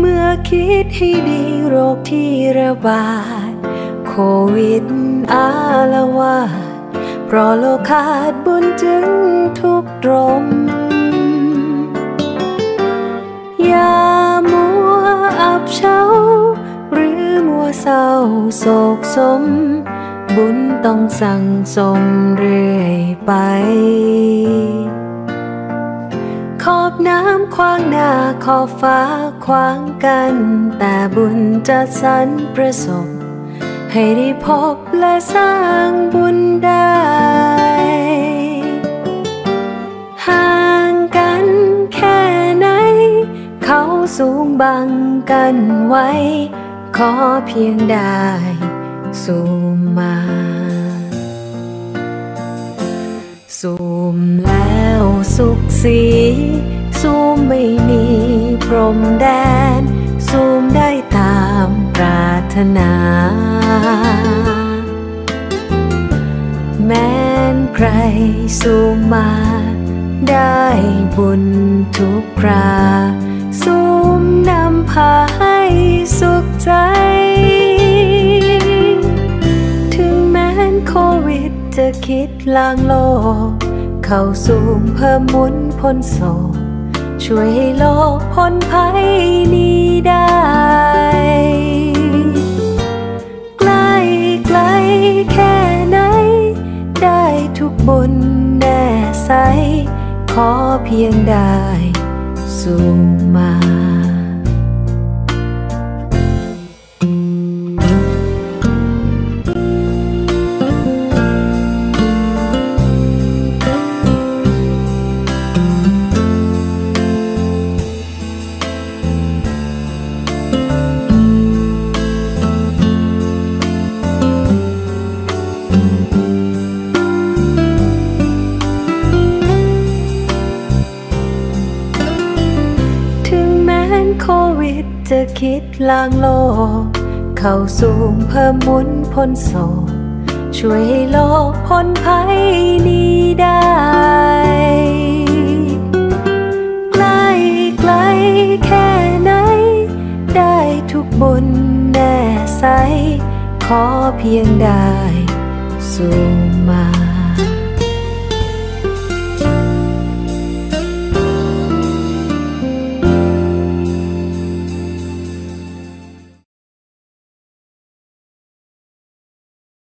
เมื่อคิดให้ดีโรคที่ระบาด โควิดอาละวาดเพราะโลกขาดบุญจึงทุกตรมอย่ามัวอับเฉาหรือมัวเศร้าโศกสม บุญต้องสั่งสมเรื่อยไป ขอบน้ำขวางหน้าขอบฟ้าขวางกัน แต่บุญจะสรรประสบ ให้ได้พบและสร้างบุญได้ ห่างกันแค่ไหน เขาสูงบังกันไว้ ขอเพียงได้ สูมมา สูมแล้วสุขสีสูมไม่มีพรมแดนสูมได้ตามปรารถนา แม้นใครสูมมา ได้บุญทุกคราสูมนำพาให้สุ คิดลางโลก เข้าสูมเพิ่มมุนพ้นโศกช่วยให้โลกพ้นภัยนี้ได้ ใกล้ไกลแค่ไหน ได้ทุกบุญแน่ใส ขอเพียงได้ สู่มา ดจะคิดลางโลก เข้าสูงเพิ่มมุนพ้นโศกช่วยให้โลกพ้นภัยนี้ได้ใกล้ไกลแค่ไหน ได้ทุกบุญแน่ใส ขอเพียงได้ สู่มา